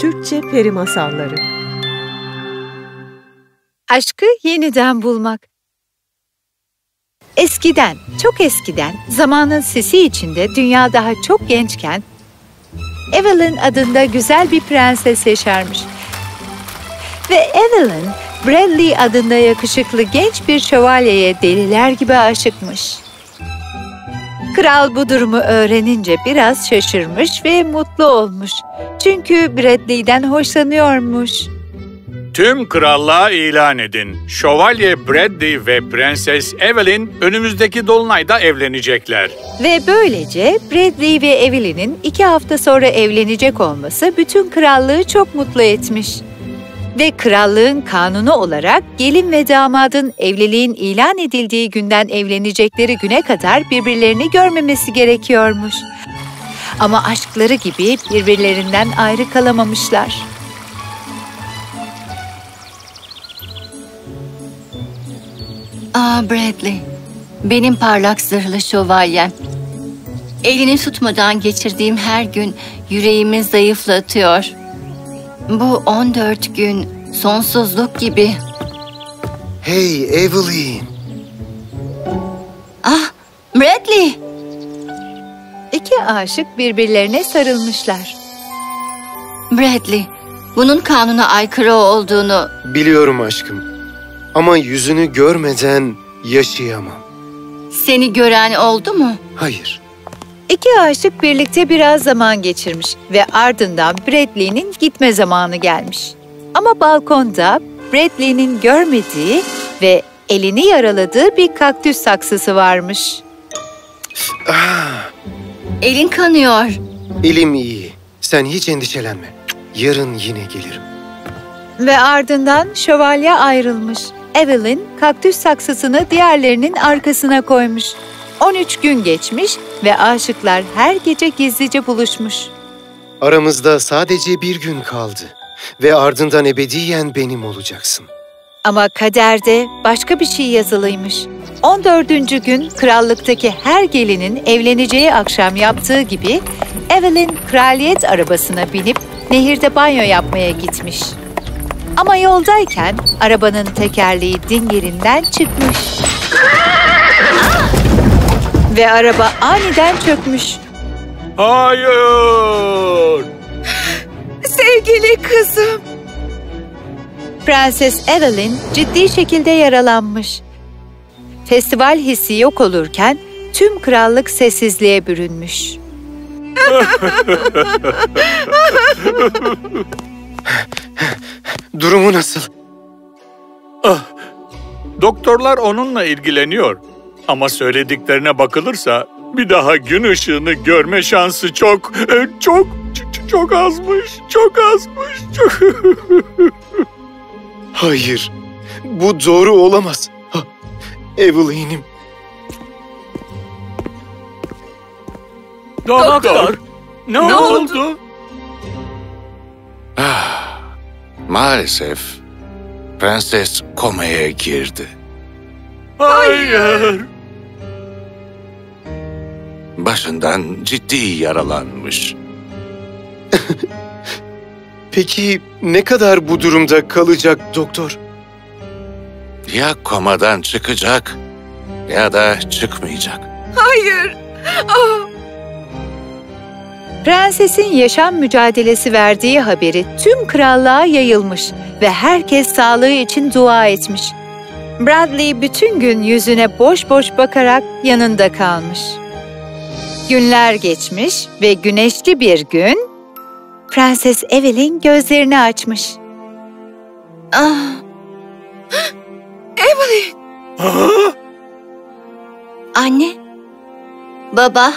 Türkçe Peri Masalları Aşkı yeniden bulmak. Eskiden, çok eskiden, zamanın sesi içinde dünya daha çok gençken, Evelyn adında güzel bir prenses yaşarmış. Ve Evelyn, Bradley adında yakışıklı genç bir şövalyeye deliler gibi aşıkmış. Kral bu durumu öğrenince biraz şaşırmış ve mutlu olmuş. Çünkü Bradley'den hoşlanıyormuş. Tüm krallığa ilan edin. Şövalye Bradley ve Prenses Evelyn önümüzdeki dolunayda evlenecekler. Ve böylece Bradley ve Evelyn'in iki hafta sonra evlenecek olması bütün krallığı çok mutlu etmiş. Ve krallığın kanunu olarak gelin ve damadın evliliğin ilan edildiği günden evlenecekleri güne kadar birbirlerini görmemesi gerekiyormuş. Ama aşkları gibi birbirlerinden ayrı kalamamışlar. Aa Bradley, benim parlak zırhlı şövalyem. Elini tutmadan geçirdiğim her gün yüreğimi zayıflatıyor. Bu 14 gün sonsuzluk gibi. Hey Evelyn. Ah, Bradley! İki aşık birbirlerine sarılmışlar. Bradley, bunun kanuna aykırı olduğunu... Biliyorum aşkım. Ama yüzünü görmeden yaşayamam. Seni gören oldu mu? Hayır. İki aşık birlikte biraz zaman geçirmiş ve ardından Bradley'nin gitme zamanı gelmiş. Ama balkonda Bradley'nin görmediği ve elini yaraladığı bir kaktüs saksısı varmış. Ah, Elin kanıyor. elim iyi. Sen hiç endişelenme. Yarın yine gelirim. Ve ardından şövalye ayrılmış. Evelyn kaktüs saksısını diğerlerinin arkasına koymuş. 13 gün geçmiş ve aşıklar her gece gizlice buluşmuş. Aramızda sadece bir gün kaldı. Ve ardından ebediyen benim olacaksın. Ama kaderde başka bir şey yazılıymış. 14. gün krallıktaki her gelinin evleneceği akşam yaptığı gibi Evelyn kraliyet arabasına binip nehirde banyo yapmaya gitmiş. Ama yoldayken arabanın tekerleği dingerinden çıkmış. Ve araba aniden çökmüş. Hayır! Sevgili kızım. Prenses Evelyn ciddi şekilde yaralanmış. Festival hissi yok olurken tüm krallık sessizliğe bürünmüş. Durumu nasıl? Doktorlar onunla ilgileniyor. Ama söylediklerine bakılırsa bir daha gün ışığını görme şansı çok, e, çok, çok azmış, çok azmış, çok... Hayır. Bu doğru olamaz. Evelyn'im. Doktor, ne, oldu? Maalesef prenses komaya girdi. Hayır. Başından ciddi yaralanmış. Peki ne kadar bu durumda kalacak doktor? Ya komadan çıkacak ya da çıkmayacak. Prensesin yaşam mücadelesi verdiği haberi tüm krallığa yayılmış ve herkes sağlığı için dua etmiş. Bradley bütün gün yüzüne boş boş bakarak yanında kalmış. Günler geçmiş ve güneşli bir gün Prenses Evelyn gözlerini açmış. Ah, Ha? anne, baba,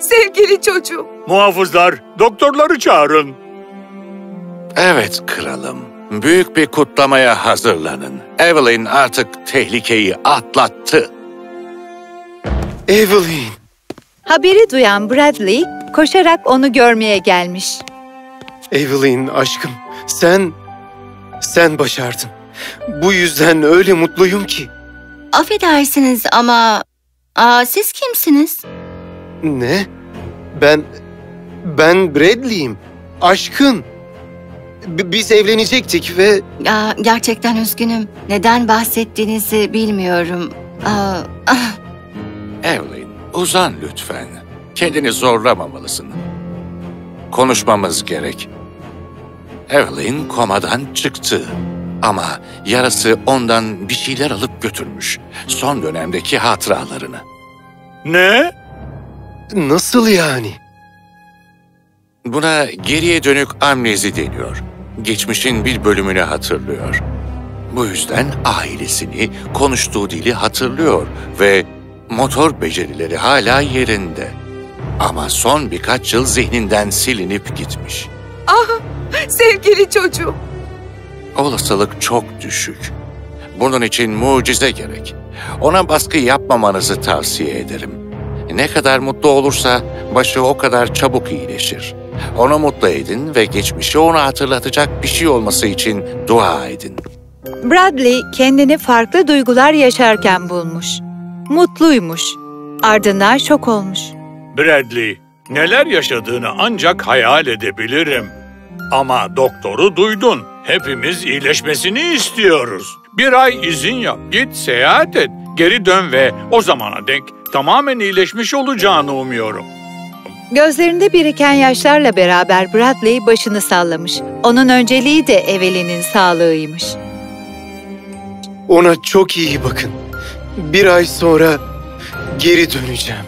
Sevgili çocuğum. Muhafızlar, doktorları çağırın. Evet kralım. Büyük bir kutlamaya hazırlanın. Evelyn artık tehlikeyi atlattı. Evelyn. Haberi duyan Bradley koşarak onu görmeye gelmiş. Evelyn aşkım. Sen... Sen başardın. Bu yüzden öyle mutluyum ki. affedersiniz ama... Aa, siz kimsiniz? Ne? Ben... Ben Bradley'im. Aşkın. B- biz evlenecektik ve Aa, gerçekten üzgünüm. Neden bahsettiğinizi bilmiyorum. Aa, ah, Evelyn, uzan lütfen. Kendini zorlamamalısın. Konuşmamız gerek. Evelyn komadan çıktı. Ama yarası ondan bir şeyler alıp götürmüş. Son dönemdeki hatıralarını. Ne? nasıl yani? Buna geriye dönük amnezi deniyor. Geçmişin bir bölümünü hatırlıyor. Bu yüzden ailesini, konuştuğu dili hatırlıyor ve motor becerileri hala yerinde. Ama son birkaç yıl zihninden silinip gitmiş. Sevgili çocuğum. Olasılık çok düşük. Bunun için mucize gerek. Ona baskı yapmamanızı tavsiye ederim. Ne kadar mutlu olursa başı o kadar çabuk iyileşir. Onu mutlu edin ve geçmişi ona hatırlatacak bir şey olması için dua edin. Bradley kendini farklı duygular yaşarken bulmuş. Mutluymuş. Ardından şok olmuş. Bradley, neler yaşadığını ancak hayal edebilirim. Ama doktoru duydun. Hepimiz iyileşmesini istiyoruz. Bir ay izin yap, git seyahat et. Geri dön ve o zamana dek tamamen iyileşmiş olacağını umuyorum. Gözlerinde biriken yaşlarla beraber Bradley başını sallamış. Onun önceliği de Evelyn'in sağlığıymış. Ona çok iyi bakın. Bir ay sonra geri döneceğim.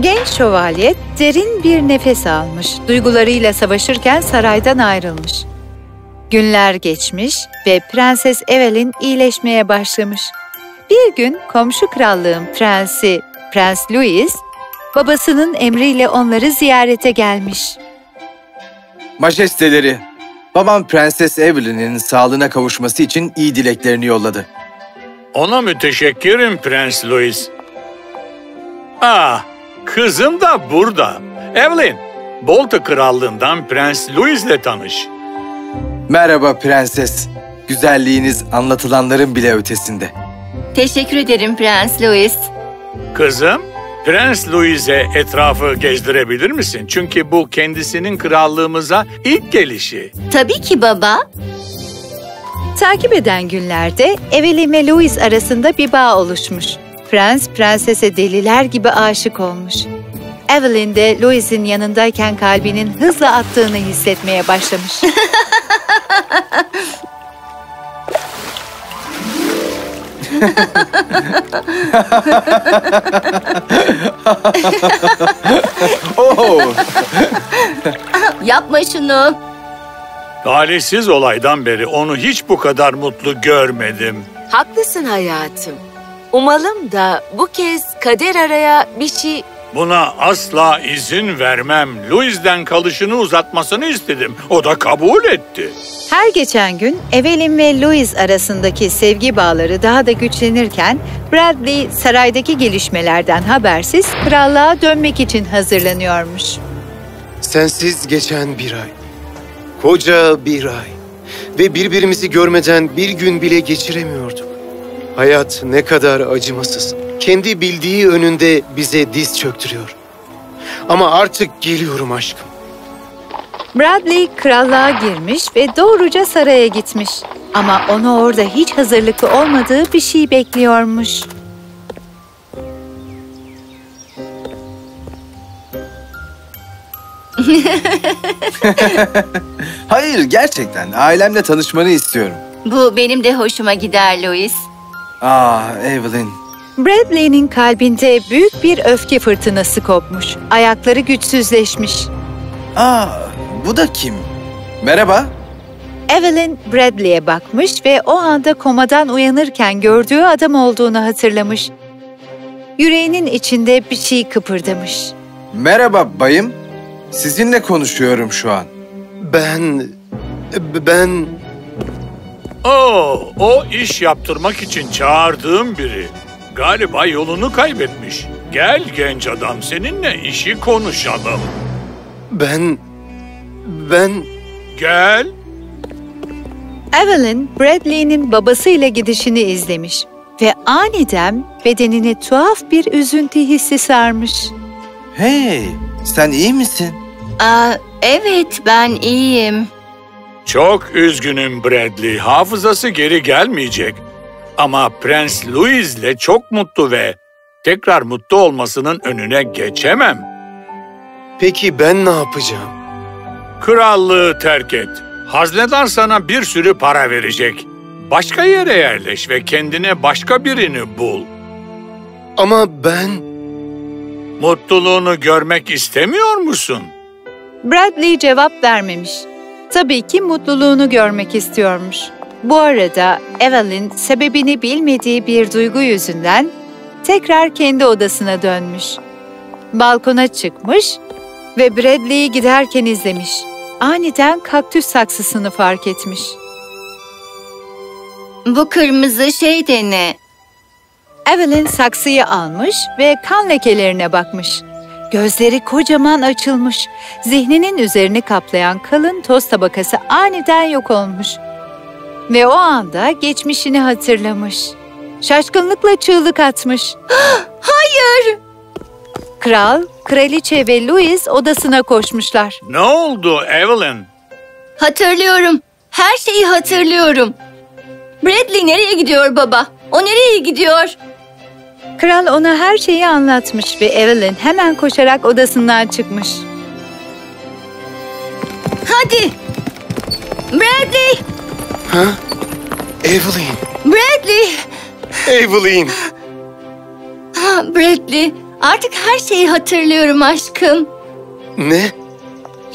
Genç şövalye derin bir nefes almış. Duygularıyla savaşırken saraydan ayrılmış. Günler geçmiş ve Prenses Evelyn iyileşmeye başlamış. Bir gün komşu krallığın prensi Prens Louis, babasının emriyle onları ziyarete gelmiş. Majesteleri, babam Prenses Evelyn'in sağlığına kavuşması için iyi dileklerini yolladı. Ona müteşekkirim Prens Louis. Ah, kızım da burada. Evelyn, Bolta Krallığından Prens Louis'le tanış. Merhaba prenses. Güzelliğiniz anlatılanların bile ötesinde. teşekkür ederim Prens Louis. Kızım, Prens Louis'e etrafı gezdirebilir misin? Çünkü bu kendisinin krallığımıza ilk gelişi. Tabii ki baba. Takip eden günlerde Evelyn ve Louis arasında bir bağ oluşmuş. Prens, prensese deliler gibi aşık olmuş. Evelyn de Louis'in yanındayken kalbinin hızla attığını hissetmeye başlamış. Oo, Yapma şunu. Talihsiz olaydan beri onu hiç bu kadar mutlu görmedim. Haklısın hayatım. Umalım da bu kez kader araya bir şey... Buna asla izin vermem. Louis'den kalışını uzatmasını istedim. O da kabul etti. Her geçen gün Evelyn ve Louis arasındaki sevgi bağları daha da güçlenirken Bradley saraydaki gelişmelerden habersiz krallığa dönmek için hazırlanıyormuş. Sensiz geçen bir ay. Koca bir ay. Ve birbirimizi görmeden bir gün bile geçiremiyorduk. Hayat ne kadar acımasız. Kendi bildiği önünde bize diz çöktürüyor. Ama artık geliyorum aşkım. Bradley krallığa girmiş ve doğruca saraya gitmiş. Ama onu orada hiç hazırlıklı olmadığı bir şey bekliyormuş. hayır gerçekten ailemle tanışmanı istiyorum. Bu benim de hoşuma gider Louis. Ah Evelyn, Bradley'nin kalbinde büyük bir öfke fırtınası kopmuş. Ayakları güçsüzleşmiş. ah bu da kim? Merhaba. Evelyn Bradley'e bakmış ve o anda komadan uyanırken gördüğü adam olduğunu hatırlamış. Yüreğinin içinde bir şey kıpırdamış. Merhaba bayım. Sizinle konuşuyorum şu an. Ben... Ben... Oo, o iş yaptırmak için çağırdığım biri. Galiba yolunu kaybetmiş. Gel genç adam seninle işi konuşalım. Ben... Ben... Gel. Evelyn, Bradley'nin babasıyla gidişini izlemiş ve aniden bedenini tuhaf bir üzüntü hissi sarmış. Hey, sen iyi misin? Aa, evet ben iyiyim. Çok üzgünüm Bradley. Hafızası geri gelmeyecek. Ama Prens Louis'le çok mutlu ve tekrar mutlu olmasının önüne geçemem. Peki ben ne yapacağım? Krallığı terk et. Haznedar sana bir sürü para verecek. Başka yere yerleş ve kendine başka birini bul. Ama ben... Mutluluğunu görmek istemiyor musun? Bradley cevap vermemiş. Tabii ki mutluluğunu görmek istiyormuş. Bu arada Evelyn sebebini bilmediği bir duygu yüzünden tekrar kendi odasına dönmüş. Balkona çıkmış ve Bradley'i giderken izlemiş. Aniden kaktüs saksısını fark etmiş. Bu kırmızı şey de ne? Evelyn saksıyı almış ve kan lekelerine bakmış. Gözleri kocaman açılmış. Zihninin üzerini kaplayan kalın toz tabakası aniden yok olmuş. Ve o anda geçmişini hatırlamış. Şaşkınlıkla çığlık atmış. Hayır! Kral, kraliçe ve Louis odasına koşmuşlar. Ne oldu Evelyn? Hatırlıyorum. Her şeyi hatırlıyorum. Bradley nereye gidiyor baba? O nereye gidiyor? Kral ona her şeyi anlatmış ve Evelyn hemen koşarak odasından çıkmış. Hadi! Bradley! Ha? Evelyn! Bradley! Evelyn! Bradley, artık her şeyi hatırlıyorum aşkım. Ne?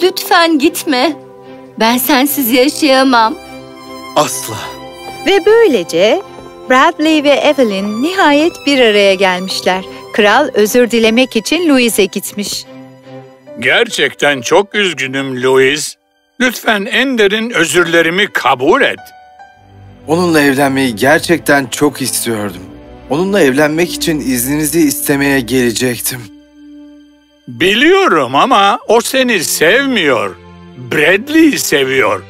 Lütfen gitme. Ben sensiz yaşayamam. Asla. Ve böylece Bradley ve Evelyn nihayet bir araya gelmişler. Kral özür dilemek için Louis'e gitmiş. Gerçekten çok üzgünüm Louis. Lütfen en derin özürlerimi kabul et. Onunla evlenmeyi gerçekten çok istiyordum. Onunla evlenmek için izninizi istemeye gelecektim. Biliyorum ama o seni sevmiyor. Bradley'i seviyor.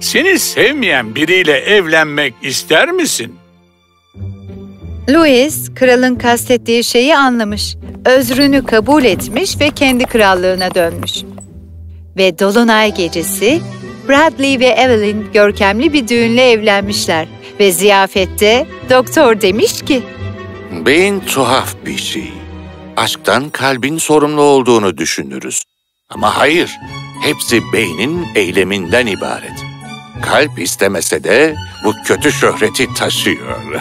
Seni sevmeyen biriyle evlenmek ister misin? Louis, kralın kastettiği şeyi anlamış, özrünü kabul etmiş ve kendi krallığına dönmüş. Ve Dolunay gecesi Bradley ve Evelyn görkemli bir düğünle evlenmişler ve ziyafette doktor demiş ki Beyin tuhaf bir şey. Aşktan kalbin sorumlu olduğunu düşünürüz. Ama hayır, hepsi beynin eyleminden ibaret. Kalp istemese de bu kötü şöhreti taşıyor.